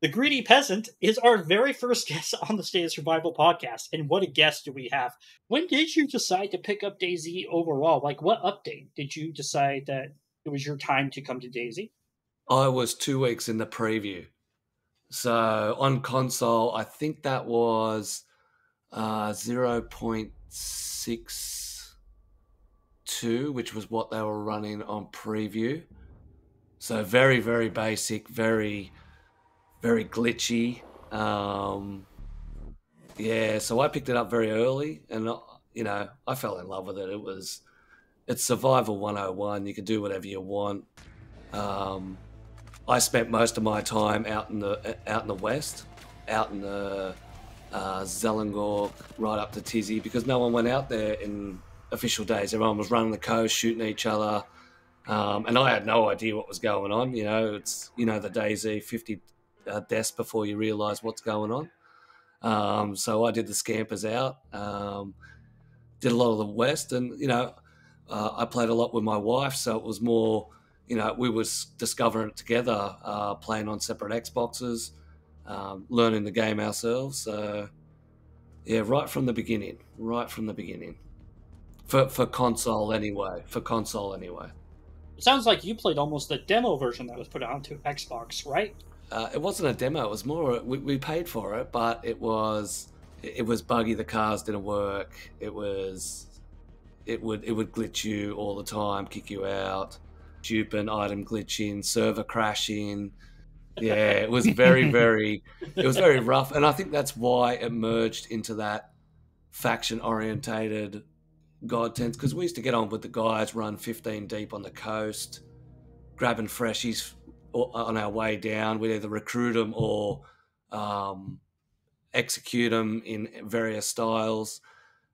The Greedy Peasant is our very first guest on the State of Survival podcast. And what a guest do we have? When did you decide to pick up DayZ overall? Like, what update did you decide that it was your time to come to DayZ? I was two weeks in the preview. So on console, I think that was uh, 0.62, which was what they were running on preview. So very, very basic, very, very glitchy. Um, yeah, so I picked it up very early, and uh, you know I fell in love with it. It was it's survival 101. You can do whatever you want. Um, I spent most of my time out in the out in the west, out in the uh, right up to Tisy, because no one went out there in official days. Everyone was running the coast, shooting each other, um, and I had no idea what was going on. You know, it's you know the DayZ 50 a desk before you realise what's going on. Um, so I did the scampers out, um, did a lot of the west, and you know, uh, I played a lot with my wife, so it was more, you know, we was discovering it together, uh, playing on separate Xboxes, um, learning the game ourselves. So yeah, right from the beginning, right from the beginning, for for console anyway, for console anyway. It sounds like you played almost the demo version that was put onto Xbox, right? Uh, it wasn't a demo. It was more. We, we paid for it, but it was it was buggy. The cars didn't work. It was it would it would glitch you all the time, kick you out, stupid item glitching, server crashing. Yeah, it was very very it was very rough, and I think that's why it merged into that faction orientated God tents because we used to get on with the guys, run 15 deep on the coast, grabbing freshies on our way down. We'd either recruit them or um, execute them in various styles.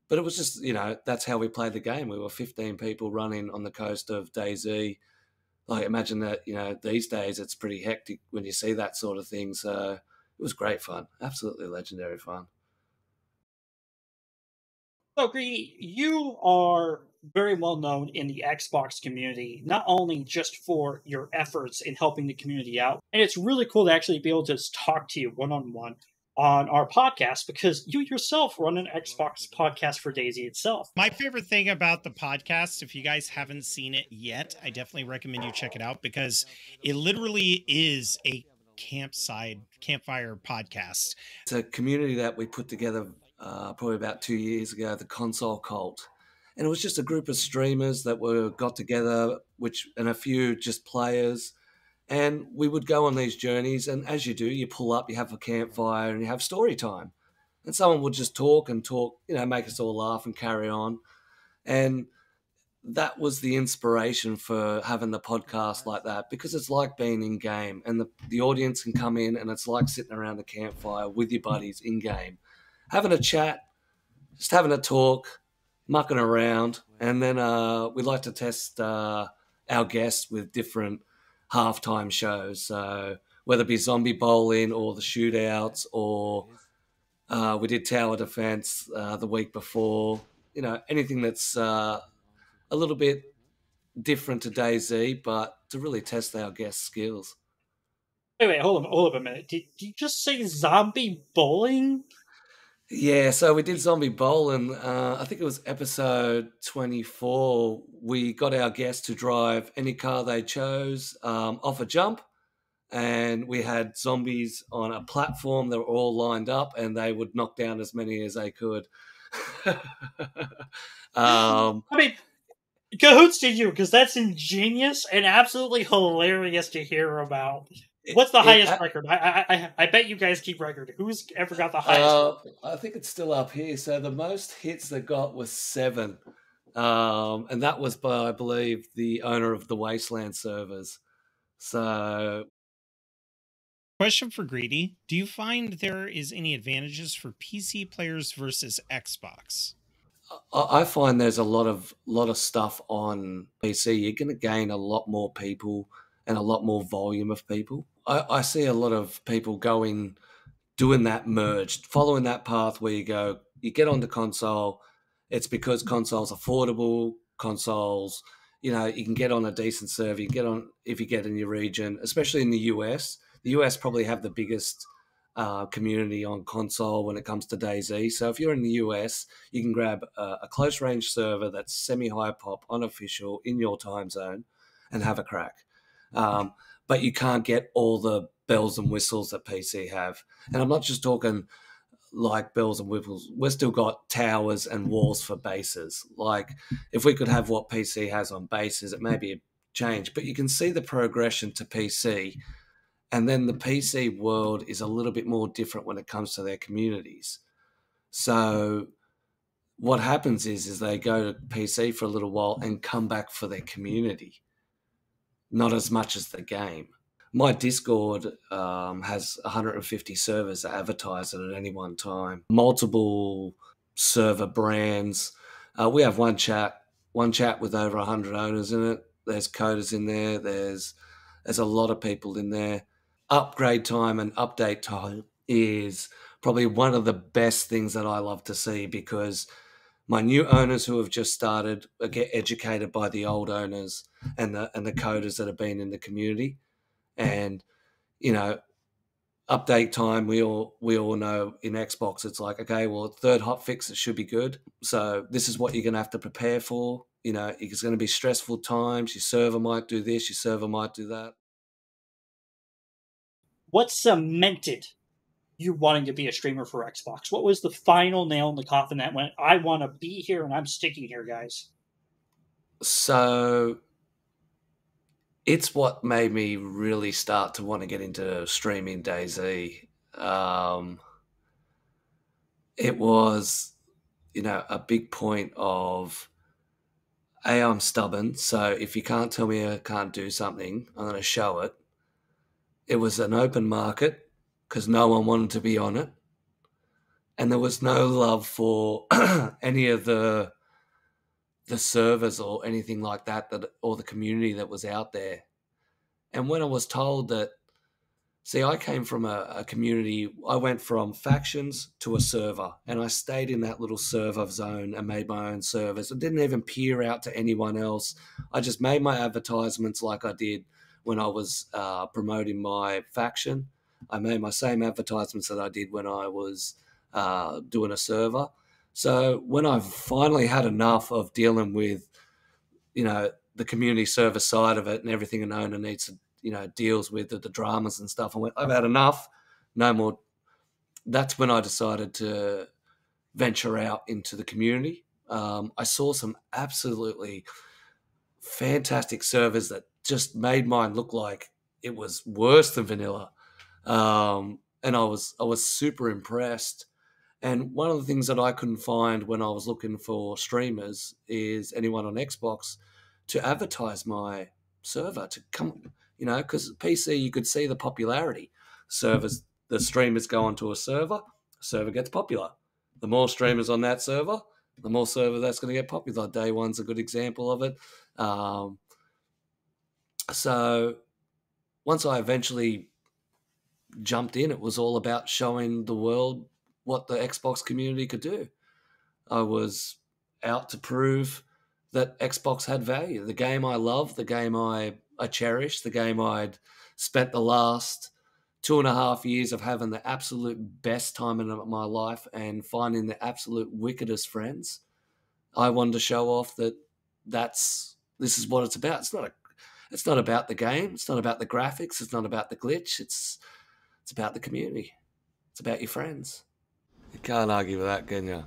But it was just, you know, that's how we played the game. We were 15 people running on the coast of DayZ. Like, imagine that, you know, these days it's pretty hectic when you see that sort of thing. So it was great fun. Absolutely legendary fun. So, Greedy, you are very well known in the Xbox community, not only just for your efforts in helping the community out, and it's really cool to actually be able to talk to you one on one on our podcast because you yourself run an Xbox podcast for DayZ itself. My favorite thing about the podcast, if you guys haven't seen it yet, I definitely recommend you check it out because it literally is a campsite campfire podcast. It's a community that we put together uh, probably about two years ago, the Console Cult, and it was just a group of streamers that were got together, which and a few just players, and we would go on these journeys. And as you do, you pull up, you have a campfire, and you have story time, and someone would just talk and talk, you know, make us all laugh and carry on, and that was the inspiration for having the podcast like that because it's like being in game and the, the audience can come in and it's like sitting around the campfire with your buddies in game having a chat, just having a talk, mucking around, and then uh, we like to test uh, our guests with different halftime shows. So whether it be zombie bowling or the shootouts, or uh, we did tower defense uh, the week before. You know, anything that's uh, a little bit different to DayZ, but to really test our guest skills. Wait, wait, hold on, hold up a minute. Did you just say zombie bowling? Yeah, so we did Zombie Bowl, and uh, I think it was episode 24. We got our guests to drive any car they chose um, off a jump, and we had zombies on a platform that were all lined up, and they would knock down as many as they could. um, I mean, cahoots to you, because that's ingenious and absolutely hilarious to hear about. What's the it, highest it, record? I, I I bet you guys keep record. Who's ever got the highest? Uh, I think it's still up here. So the most hits they got was seven, um, and that was by I believe the owner of the Wasteland servers. So, question for Greedy: Do you find there is any advantages for PC players versus Xbox? I find there's a lot of lot of stuff on PC. You're going to gain a lot more people and a lot more volume of people. I, I see a lot of people going, doing that merged, following that path where you go, you get onto console. It's because console's affordable. Consoles, you know, you can get on a decent server. You get on if you get in your region, especially in the US. the US probably have the biggest uh, community on console when it comes to DayZ. So if you're in the US, you can grab a, a close range server that's semi high pop, unofficial, in your time zone, and have a crack. Um, but you can't get all the bells and whistles that PC have. And I'm not just talking like bells and whistles. We've still got towers and walls for bases. Like if we could have what PC has on bases, it may be a change. But you can see the progression to PC. And then the PC world is a little bit more different when it comes to their communities. So what happens is is they go to PC for a little while and come back for their community, not as much as the game my Discord um, has 150 servers that advertise it at any one time. Multiple server brands. Uh, we have one chat, one chat with over 100 owners in it. There's coders in there. There's there's a lot of people in there. Upgrade time and update time is probably one of the best things that I love to see because my new owners who have just started uh, get educated by the old owners and the and the coders that have been in the community. And you know update time we all we all know in xbox it's like okay well third hot fix it should be good. So this is what you're going to have to prepare for. You know it's going to be stressful times. Your server might do this your server might do that. What cemented you wanting to be a streamer for xbox what was the final nail in the coffin that went i want to be here and i'm sticking here guys so it's what made me really start to want to get into streaming DayZ. Um, it was, you know, a big point of, a I'm stubborn, so if you can't tell me I can't do something, I'm going to show it. It was an open market because no one wanted to be on it, and there was no love for any of the the servers or anything like that that or the community that was out there. And when I was told that, see, I came from a, a community. I went from factions to a server, and I stayed in that little server zone and made my own servers. I didn't even peer out to anyone else. I just made my advertisements like I did when I was uh, promoting my faction. I made my same advertisements that I did when I was uh, doing a server so when I finally had enough of dealing with, you know, the community service side of it and everything an owner needs to, you know, deals with the, the dramas and stuff, I went, I've had enough. No more. That's when I decided to venture out into the community. Um, I saw some absolutely fantastic servers that just made mine look like it was worse than vanilla. Um, and I was I was super impressed and one of the things that I couldn't find when I was looking for streamers is anyone on Xbox to advertise my server to come, you know, because PC you could see the popularity. Servers, the streamers go onto a server, server gets popular. The more streamers on that server, the more server that's going to get popular. Day one's a good example of it. Um, so once I eventually jumped in, it was all about showing the world what the Xbox community could do. I was out to prove that Xbox had value. The game I love, the game I, I cherish, the game I'd spent the last two and a half years of having the absolute best time in my life and finding the absolute wickedest friends. I wanted to show off that that's this is what it's about. It's not a it's not about the game. It's not about the graphics. It's not about the glitch. It's it's about the community. It's about your friends. You can't argue with that, can you?